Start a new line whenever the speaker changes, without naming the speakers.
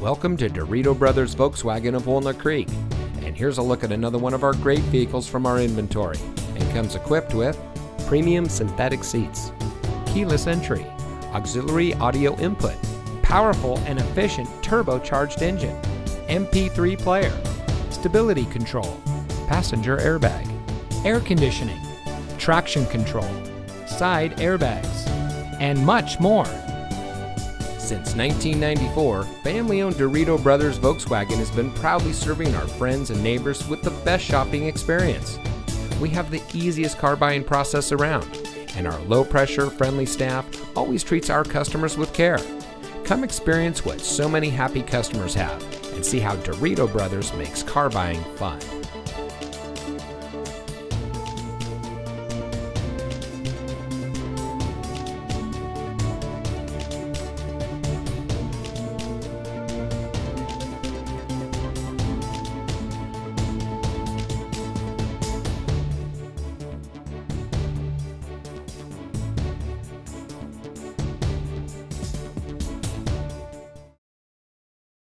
Welcome to Dirito Brothers Volkswagen of Walnut Creek. And here's a look at another one of our great vehicles from our inventory. It comes equipped with premium synthetic seats, keyless entry, auxiliary audio input, powerful and efficient turbocharged engine, MP3 player, stability control, passenger airbag, air conditioning, traction control, side airbags, and much more. Since 1994, family owned Dirito Brothers Volkswagen has been proudly serving our friends and neighbors with the best shopping experience. We have the easiest car buying process around, and our low pressure, friendly staff always treats our customers with care. Come experience what so many happy customers have and see how Dirito Brothers makes car buying fun.